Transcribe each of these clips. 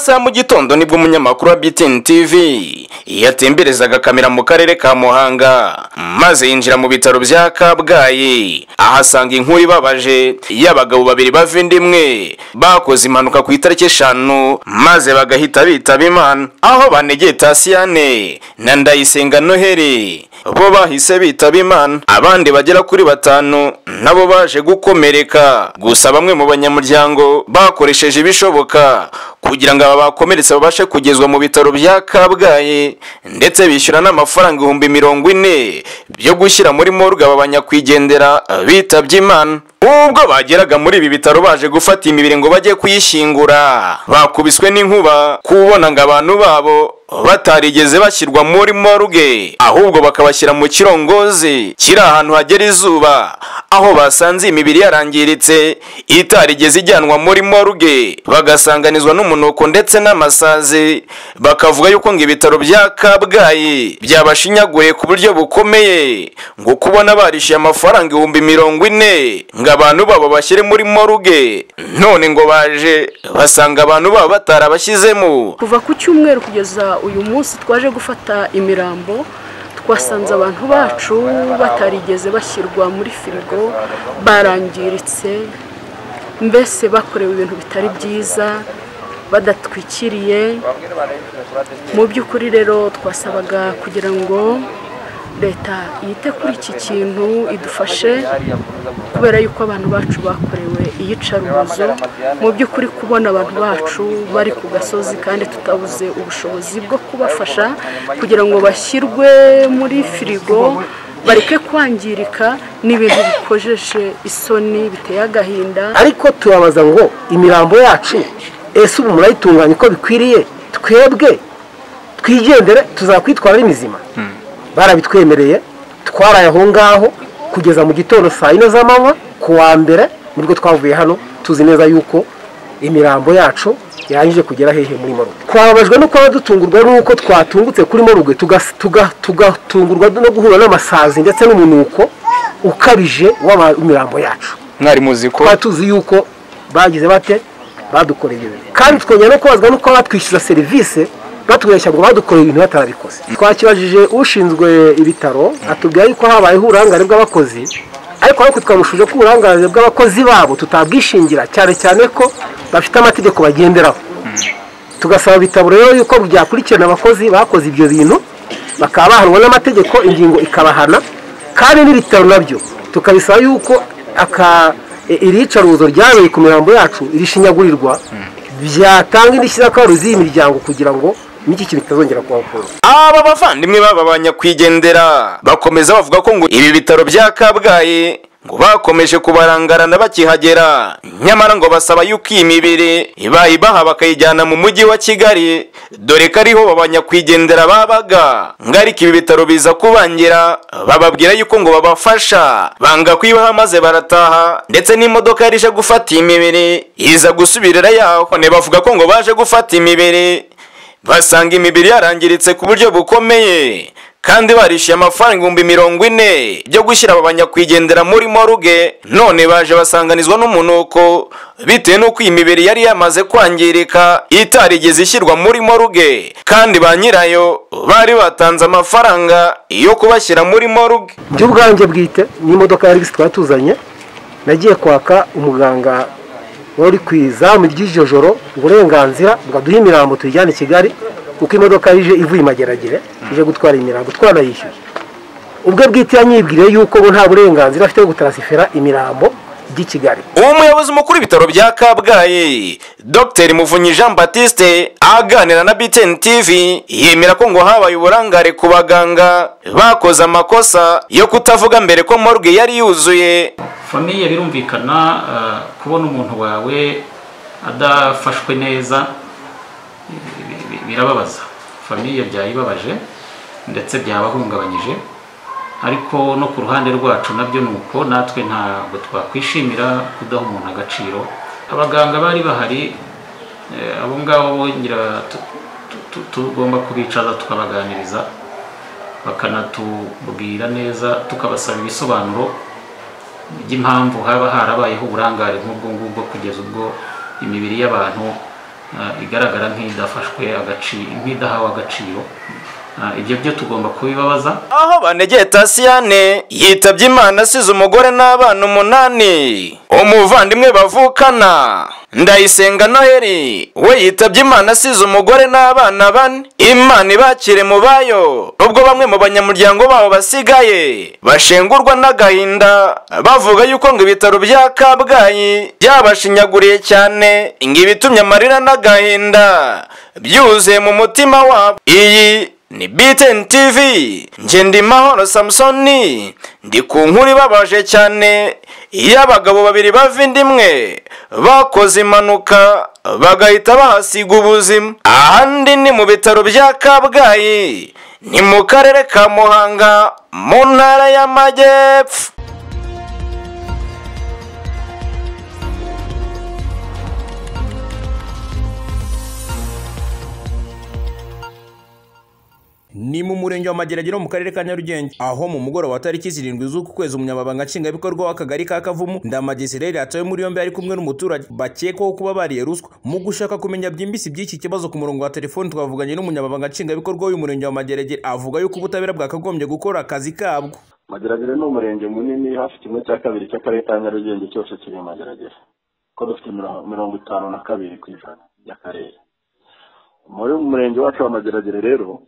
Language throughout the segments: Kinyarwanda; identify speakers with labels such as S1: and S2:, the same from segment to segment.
S1: masaha mu gitondo ni bwo umunyamakuru wa BTN TV yatemberezaga kamera mu karere ka Muhanga maze yinjira mu bitaro bya Kabgayi. Ahasanga inkuru ibabaje y'abagabo babiri bava inda imwe bakoze impanuka ku itariki eshanu maze bagahita bitaba Imana. Aho banegeye Tasiyane na Ndayisenga Noheli bo bahise bitaba Imana. Abandi bagera kuri batanu nabo baje gukomereka. Gusa bamwe mu banyamuryango bakoresheje ibishoboka kugira ngo aba bakomeretse babashe kugezwa mu bitaro bya Kabgayi ndetse bishyura n'amafaranga ibihumbi mirongo ine byo gushyira muri morgue aba banyakwigendera bitabye Imana. Ubwo bageraga muri ibi bitaro baje gufata imibiri ngo bajye kuyishyingura. Bakubiswe n'inkuba kubona ngo abantu babo batarigeze bashyirwa muri morgue ahubwo bakabashyira mu kirongozi. Kiri ahantu hagera izuba aho basanze imibiri yarangiritse itarigeze ijyanwa muri morgue. Bagasanganizwa n'umunuko ndetse n'amasazi bakavuga yuko ngo ibitaro bya kabgayi byabashinyaguye ku buryo bukomeye ngo kubona barishyuye amafaranga ibihumbi mirongo ine ngo abantu babo bashyire muri morgue. None ngo baje basanga abantu babo batarabashyizemo.
S2: Kuva ku cyumweru kugeza uyu munsi twaje gufata imirambo twasanze abantu bacu batarigeze bashyirwa muri firigo barangiritse mbese bakorewe ibintu bitari byiza badatwikiriye. Mu by'ukuri rero twasabaga kugira ngo leta yite kuri iki kintu idufashe kubera yuko abantu bacu bakorewe iyicarubozo mu by'ukuri kubona abantu bacu bari ku gasozi kandi tutabuze ubushobozi bwo kubafasha kugira ngo bashyirwe muri firigo bareke kwangirika ni ibintu bikojeje isoni biteye agahinda.
S3: Ariko turabaza ngo imirambo yacu ese ubu murayitunganya uko bikwiriye? Twebwe twigendere tuzakwitwara ari mizima barabitwemereye twaraye aho ngaho kugeza mu gitondo saa yine z'amanywa ku wa mbere ni bwo twavuye hano tuzi neza yuko imirambo yacu yarangije kugera hehe muri moruge twababajwe no kuba dutungurwa n'uko twatungutse kuri moruge tugatungurwa no guhura n'amasazi ndetse n'umunuko ukabije w'imirambo yacu.
S1: Mwari muzi ko
S3: tuzi yuko bagize bate? Badukoreye. Ibintu kandi twongera no kubazwa nuko batwishyuza serivisi batubeshya ngo badukoreye ibintu batarabikoze. Twakibajije ushinzwe ibitaro atubwira yuko habayeho uburangare bw'abakozi ariko ariko twamushuje ko uburangare bw'abakozi babo tutabwishingira cyane cyane ko bafite amategeko bagenderaho. Tugasaba ibitabo rero yuko byakurikirana abakozi bakoze ibyo bintu bakaba bahanwa n'amategeko ingingo ikabahana kandi n'ibitaro na byo. Tukabisaba yuko aka iricaruzo ryabereye ku mirambo yacu irishinyagurirwa byatanga indishyi z'akabaru z'iyi miryango kugira ngo n'iki kintu kitazongera kubaho
S1: aba bavandimwe baba banyakwigendera bakomeza bavuga ko ngo ibi bitaro bya kabgayi ngo bakomeje kubarangarana bakihagera nyamara ngo basaba yuko iyi mibiri bayibaha bakayijyana mu mujyi wa kigali dore ko ariho abanyakwigendera babaga. Ngo ariko ibi bitaro biza kubangira bababwira yuko ngo babafasha. Banga kuyibaha maze barataha ndetse n'imodoka yari ije gufata iyi mibiri iza gusubirira yaho. Bavuga ko ngo baje gufata imibiri basanga imibiri yarangiritse ku buryo bukomeye kandi barishyuye amafaranga ibihumbi mirongo ine byo gushyira aba banyakwigendera muri moruge. None baje basanganizwa n'umunuko bitewe n'uko iyi mibiri yari yamaze kwangirika itarigeze ishyirwa muri moruge. Kandi ba nyirayo bari batanze amafaranga yo kubashyira muri moruge.
S3: By'ubwanjye bwite n'imodoka yari twari tuzanye nagiye kwaka umuganga wari ku izamu ry'iryo joro uburenganzira bwaduha imirambo tuyijyane i kigali kuko imodoka ije ivuye imageragere ije gutwara imirambo twanayishyuye ubwe bwite yanyibwiriye yuko ngo nta burenganzira afite bwo gutarasifera imirambo by'i kigali.
S1: Umuyobozi mukuru w'ibitaro bya kabgayi dr. Muvunyi jean batiste aganira na btn tv yemera ko ngo habaye uburangare ku baganga bakoze amakosa yo kutavuga mbere ko morgue yari yuzuye.
S4: Famiye birumvikana kubona umuntu wawe adafashwe neza birababaza. Famiye byayibabaje ndetse byabahungabanyije ariko no ku ruhande rwacu na byo ni uko natwe ntabwo twakwishimira kudaha umuntu agaciro. Abaganga bari bahari abo ngabo bongera tugomba kubicaza tukabaganiriza bakanatubwira neza tukabasaba ibisobanuro by'impamvu haba harabayeho uburangare nk'ubwo ngubwo kugeza ubwo imibiri y'abantu ah, igaragara nk'idafashwe nk'idahawe agaciro. Ibyo byo tugomba kubibabaza.
S1: Aho banegeye tasiyane yitabye imana asize umugore n'abana umunani. Umuvandimwe bavukana. Ndayisenga noheli we yitabye imana asize umugore n'abana bane. Imana ibakire mu bayo. Nubwo bamwe mu banyamuryango babo basigaye bashengurwa n'agahinda bavuga yuko ngo ibitaro bya kabgayi byabashinyaguriye cyane ngo ibitumye amarira n'agahinda byuzuye mu mutima wabo. Iyi ni BTN TV nge ndi mahoro Samsoni ndi ku nkuru ibabaje cyane. Iyo abagabo babiri bava inda imwe bakoze impanuka bagahita bahasiga ubuzima. Ahandi ni mu bitaro bya Kabgayi. Ni mu karere ka Muhanga mu ntara y'Amajyepfo.
S5: Ni mu murenge wa mageragere mu karere ka nyarugenge. Aho mu mugoroba wa tariki zirindwi z'uku kwezi umunyamabanga nshingwabikorwa w'akagari ka kavumu ndamagesireri yatawe muri yombi ari kumwe n'umuturage bakekwaho kuba bariye ruswa mu gushaka kumenya byimbisi by'iki kibazo ku murongo wa telefoni. Twavuganye n'umunyamabanga nshingwabikorwa w'uyu murenge wa mageragere avuga yuko ubutabera bwakagombye gukora akazi kabwo.
S6: Mageragere ni umurenge munini hafi kimwe cya kabiri cy'akarere ka nyarugenge cyose kiri mu mageragere. Ko dufite mirongo itanu na kabiri ku ijana by'akarere muri uyu murenge wacu wa mageragere rero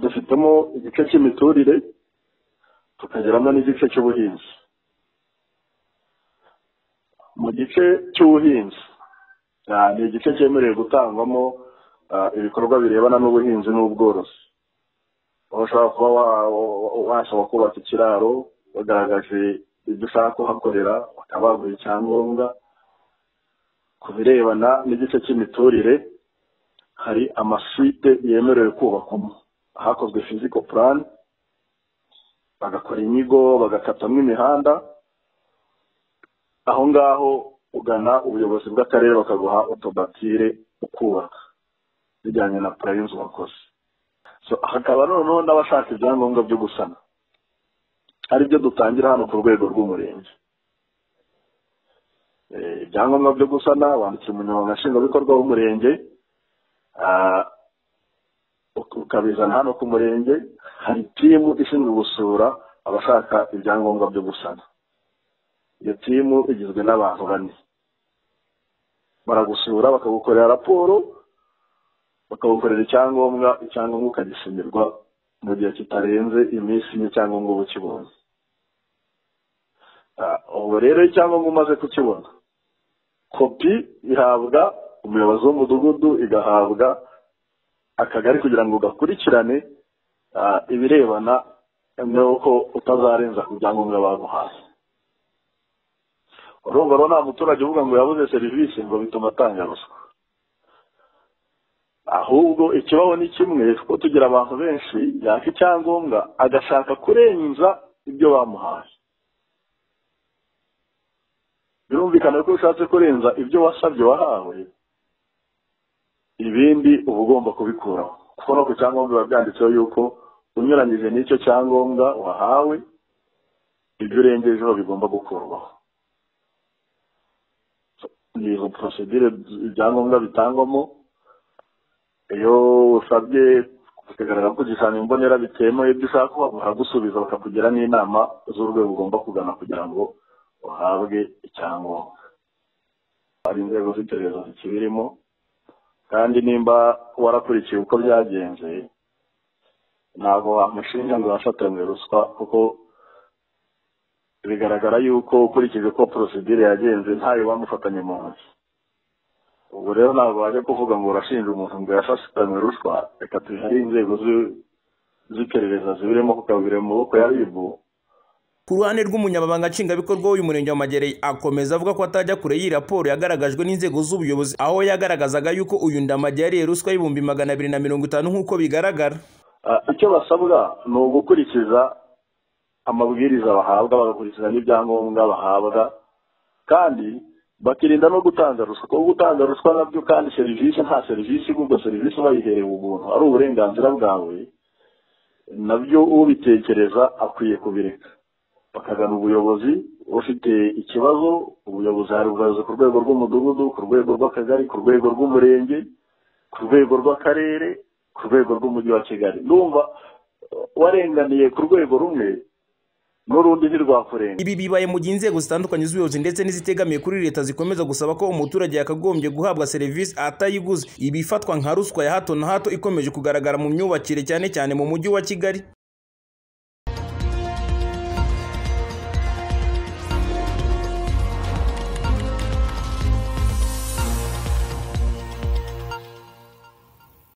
S6: dufitemo igice cy'imiturire tukageramo n'igice cy'ubuhinzi. Mu gice cy'ubuhinzi ni igice cyemerewe gutangwamo ibikorwa birebana n'ubuhinzi n'ubworozi. Aho ushobora kuba wa- wa- wasaba kubaka ikiraro wagaragaje ibyo ushaka kuhakorera bakaba baguha icyangombwa. Ku birebana n'igice cy'imiturire hari amasite yemerewe kubakwamo hakozwe physical plan bagakora inyigo bagakatamo imihanda. Aho ngaho ugana ubuyobozi bw'akarere bakaguha otobatire ukubaka bijyanye na plan y'inzu wakoze hakaba noneho n'abashaka ibyangombwa byo gusana. Ari byo dutangira hano ku rwego rw'umurenge. Eh, ibyangombwa byo gusana wandikira umunyamabanga nshingwabikorwa w'umurenge ah, uk- ukabizana hano ku murenge hari timu ishinzwe gusura abashaka ibyangombwa byo gusana. Iyo timu igizwe n'abantu bane. Baragusura bakagukorera raporo bakagukorera icyangombwa icyangombwa ukagisinyirwa mu gihe kitarenze iminsi ine icyangombwa uba ukibonye. Ah, ubwo rero icyangombwa umaze kukibona kopi ihabwa umuyobozi w'umudugudu igahabwa akagari kugira ngo gakurikirane ibirebana n'uko utazarenza ku byangombwa baguhaye. Urumva rero nta muturage uvuga ngo yabuze serivisi ngo bituma atanga ruswa. Ahubwo ikibaho ni kimwe kuko tugira abantu benshi yaka icyangombwa agashaka kurenza ibyo bamuhaye. Birumvikana ko ushatse kurenza ibyo wasabye wahawe ibindi uba ugomba kubikuraho kuko no ku cyangombwa biba byanditseho yuko unyuranyije n'icyo cyangombwa wahawe ibyo urengejeho bigomba gukurwaho izo porosedire ibyangombwa bitangwamo. Iyo usabye bikagaragara ko igishushanyo mbonera bitemewe ibyo ushaka baragusubiza bakakugira n'inama z'urwego ugomba kugana kugira ngo uhabwe icyangombwa. Hari inzego z'iperereza zikibirimo. Kandi nimba warakurikiye uko byagenze ntabwo wamushinja ngo wafatanywe ruswa kuko bigaragara yuko ukurikije uko porosidire yagenze ntayo bamufatanye mu ntoki. Ubwo rero ntabwo wajya kuvuga ngo urashinja umuntu ngo yafashanywe ruswa. Reka tujye inzego zi- z'iperereza zibirimo kuko mu maboko ya ribu
S5: ku ruhande rw'umunyamabanga nshingwabikorwa w'uyu murenge wa magereye akomeza avuga ko atajya kure y'iyi raporo yagaragajwe n'inzego z'ubuyobozi aho yagaragazaga yuko uyu ndamage yariye ruswa y'ibihumbi magana abiri na mirongo itanu nk'uko bigaragara.
S6: Ah, icyo basabwa ni ugukurikiza amabwiriza bahabwa bagakurikiza n'ibyangombwa bahabwa kandi bakirinda no gutanga ruswa. Kuko gutanga ruswa na byo kandi serivisi nta serivisi ahubwo serivisi bayiherewe ubuntu. Ari uburenganzira bwawe na byo ubitekereza akwiye kubireka. Bakagana ubuyobozi ufite ikibazo ubuyobozi ubuyobozi ku rwego rw'umudugudu ku rwego rw'akagari ku rwego rw'umurenge ku rwego rw'akarere ku rwego rw'umujyi wa kigali. Ndumva warenganiye ku rwego rumwe n'urundi ntirwakurenga.
S5: Ibi bibaye mu gihe inzego zitandukanye z'ubuyobozi ndetse n'izitegamiye kuri leta zikomeza gusaba ko umuturage yakagombye guhabwa serivisi atayiguze. Ibi ifatwa nka ruswa ya hato na hato ikomeje kugaragara mu myubakire cyane cyane mu mujyi wa kigali.